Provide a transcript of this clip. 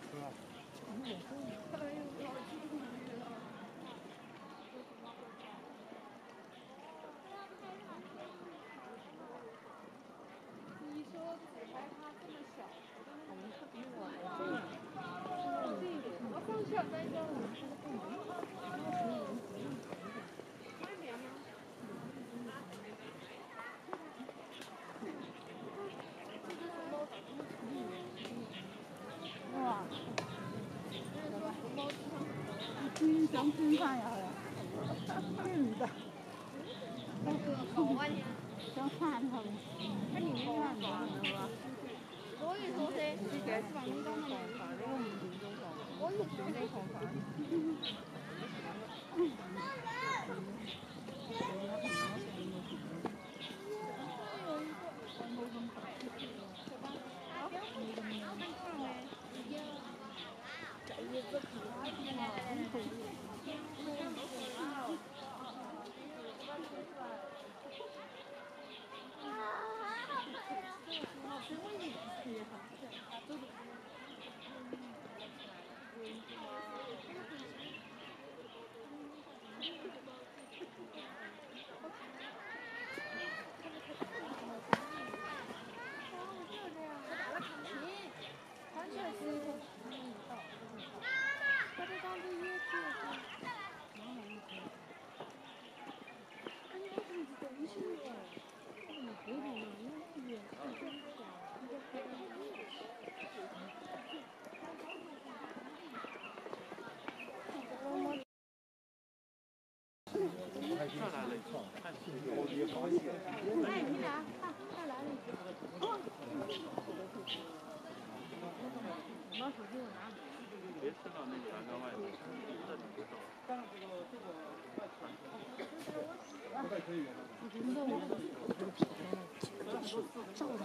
是吧？你说只拍它这么小，我们是比我还重。我上去了，再叫我。外金香金饭呀，嗯的，好啊你。想饭他们，它里面看吧，所以说噻，是把那个嘛，我是觉得。哎，你俩，快来了。拿手机我拿。别吃了那个栏杆外头，这里不走。我觉得我这个皮呢，就是照的。